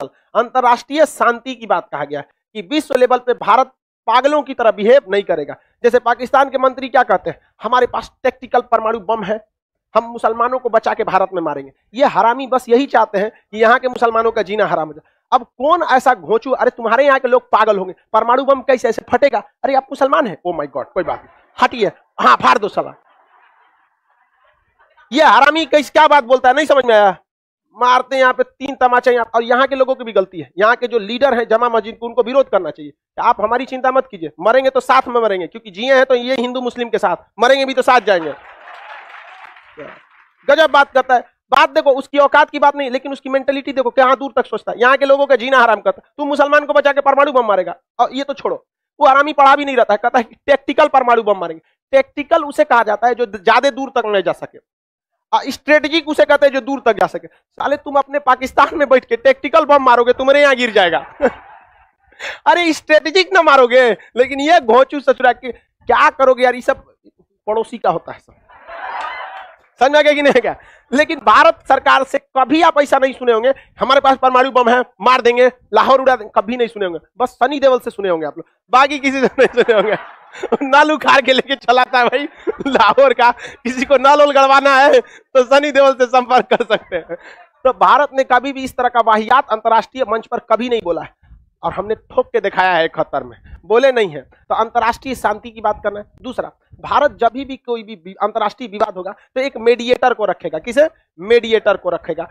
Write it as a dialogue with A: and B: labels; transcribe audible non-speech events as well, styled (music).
A: अंतरराष्ट्रीय शांति की बात कहा गया कि विश्व लेवल पे भारत पागलों की तरह बिहेव नहीं करेगा। जैसे पाकिस्तान के मंत्री क्या कहते हैं? हमारे पास टेक्टिकल परमाणु बम है, हम मुसलमानों को बचा के भारत में मारेंगे। ये हरामी बस यही चाहते हैं कि यहाँ के मुसलमानों का जीना हराम हो जाए। अब कौन ऐसा घोचू? अरे तुम्हारे यहाँ के लोग पागल होंगे। परमाणु बम कैसे ऐसे फटेगा? अरे आप मुसलमान है? ओ माय गॉड कोई बात नहीं। हटिए। हाँ फाड़ दो सला ये हरामी कैसे क्या बात बोलता है? नहीं समझ में आया। मारते हैं यहाँ पे तीन तमाचा यहाँ। और यहाँ के लोगों की भी गलती है। यहाँ के जो लीडर हैं, जमा मस्जिद को उनको विरोध करना चाहिए। आप हमारी चिंता मत कीजिए। मरेंगे तो साथ में मरेंगे, क्योंकि जिए हैं तो ये हिंदू मुस्लिम के साथ। मरेंगे भी तो साथ जाएँगे। गजब बात करता है। बात देखो, उसकी औकात की बात नहीं, लेकिन उसकी मेंटेलिटी देखो, कहाँ दूर तक सोचता है। यहाँ के लोगों का जीना हराम करता है। तू मुसलमान को बचा के परमाणु बम मारेगा। और ये तो छोड़ो। वो आरामी पढ़ा भी नहीं रहता है। कहता है टेक्टिकल परमाणु बम मारेंगे। टेक्टिकल उसे कहा जाता है जो ज़्यादा दूर तक नहीं जा सके। स्ट्रेटेजिक उसे कहते हैं जो दूर तक जा सके? साले, तुम अपने पाकिस्तान में बैठ के टेक्टिकल बम मारोगे, तुम्हारे यहाँ गिर जाएगा। (laughs) अरे स्ट्रेटेजिक ना मारोगे, लेकिन ये घोचू सचुरा के क्या करोगे यार, ये सब पड़ोसी का होता है सब। समझ गए कि नहीं क्या लेकिन भारत सरकार से कभी आप ऐसा नहीं सुने होंगे, हमारे पास परमाणु बम है, मार देंगे, लाहौर उड़ा देंगे, कभी नहीं सुने होंगे। बस सनी देवल से सुने होंगे आप लोग। बाकी किसी से नहीं सुने होंगे। नल उखाड़ के लेके चलाता है भाई। लाहौर का किसी को नल उल गड़वाना है तो सनी देवल से संपर्क कर सकते हैं। तो भारत ने कभी भी इस तरह का वाहियात अंतर्राष्ट्रीय मंच पर कभी नहीं बोला है। और हमने ठोक के दिखाया है खतर में। बोले नहीं है। तो अंतर्राष्ट्रीय शांति की बात करना है। दूसरा, भारत जब भी कोई भी अंतर्राष्ट्रीय विवाद होगा तो एक मेडिएटर को रखेगा। किसे? मेडिएटर को रखेगा।